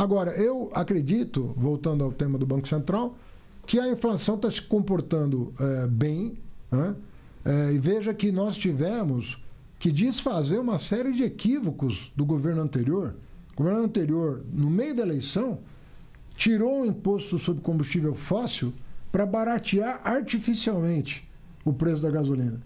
Agora, eu acredito, voltando ao tema do Banco Central, que a inflação está se comportando é, bem. Né? É, e veja que nós tivemos que desfazer uma série de equívocos do governo anterior. O governo anterior, no meio da eleição, tirou o imposto sobre combustível fóssil para baratear artificialmente o preço da gasolina.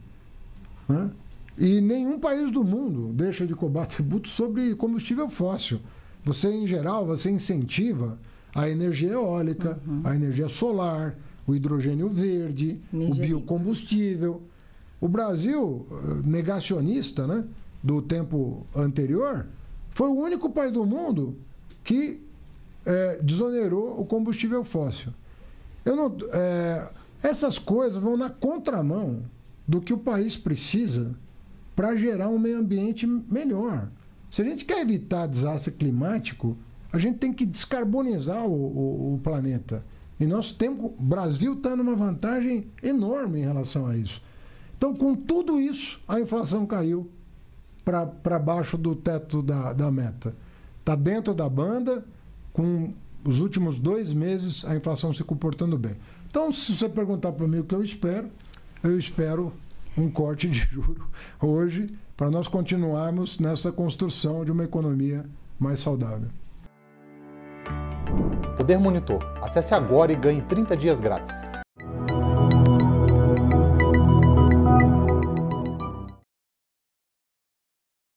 Né? E nenhum país do mundo deixa de cobrar tributo sobre combustível fóssil. Você, em geral, você incentiva a energia eólica, uhum. a energia solar, o hidrogênio verde, o biocombustível. O Brasil, eh, negacionista né, do tempo anterior, foi o único país do mundo que é, desonerou o combustível fóssil. Eu não, é, essas coisas vão na contramão do que o país precisa para gerar um meio ambiente melhor. Se a gente quer evitar desastre climático, a gente tem que descarbonizar o, o, o planeta. E nós temos. O Brasil está numa vantagem enorme em relação a isso. Então, com tudo isso, a inflação caiu para baixo do teto da, da meta. Está dentro da banda, com os últimos dois meses a inflação se comportando bem. Então, se você perguntar para mim o que eu espero, eu espero um corte de juro hoje para nós continuarmos nessa construção de uma economia mais saudável. Poder Monitor. Acesse agora e ganhe 30 dias grátis.